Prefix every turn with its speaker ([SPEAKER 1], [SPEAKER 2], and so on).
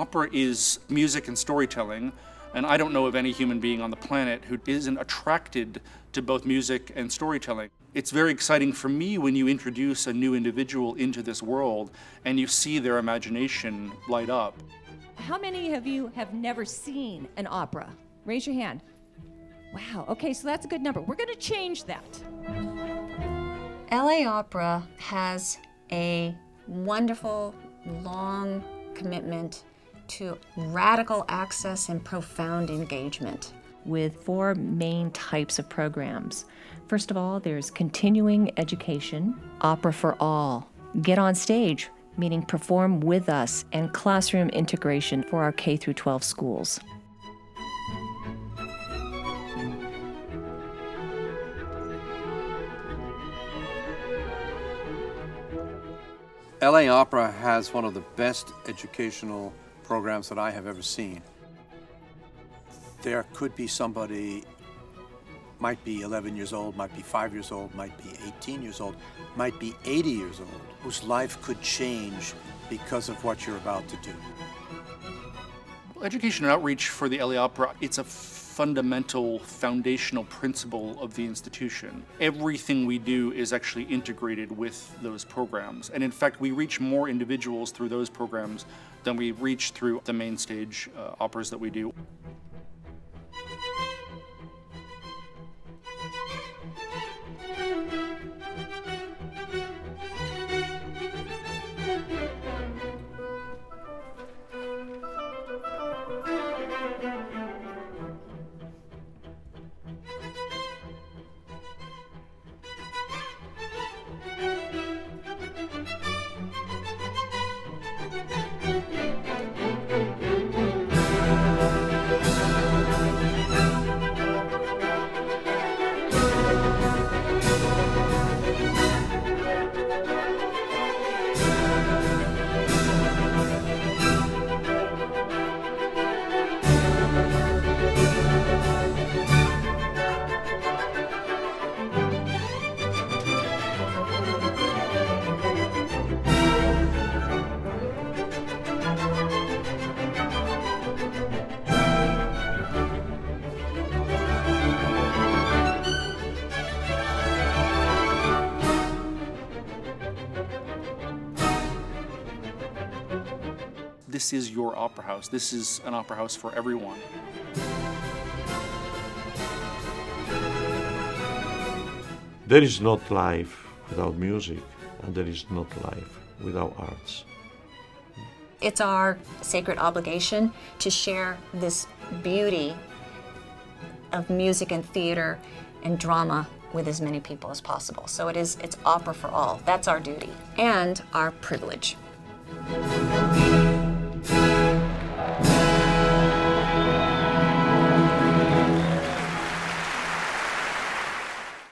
[SPEAKER 1] Opera is music and storytelling, and I don't know of any human being on the planet who isn't attracted to both music and storytelling. It's very exciting for me when you introduce a new individual into this world and you see their imagination light up.
[SPEAKER 2] How many of you have never seen an opera? Raise your hand. Wow, okay, so that's a good number. We're going to change that.
[SPEAKER 3] LA Opera has a wonderful, long commitment to radical access and profound engagement.
[SPEAKER 4] With four main types of programs. First of all, there's continuing education, Opera for All, Get on Stage, meaning perform with us, and classroom integration for our K through 12 schools.
[SPEAKER 5] LA Opera has one of the best educational programs that I have ever seen. There could be somebody, might be 11 years old, might be 5 years old, might be 18 years old, might be 80 years old, whose life could change because of what you're about to do.
[SPEAKER 1] Education and outreach for the LA Opera, it's a fundamental foundational principle of the institution. Everything we do is actually integrated with those programs. And in fact, we reach more individuals through those programs than we reach through the main stage uh, operas that we do. This is your opera house. This is an opera house for everyone.
[SPEAKER 6] There is not life without music, and there is not life without arts.
[SPEAKER 3] It's our sacred obligation to share this beauty of music and theater and drama with as many people as possible. So it is it's opera for all. That's our duty and our privilege.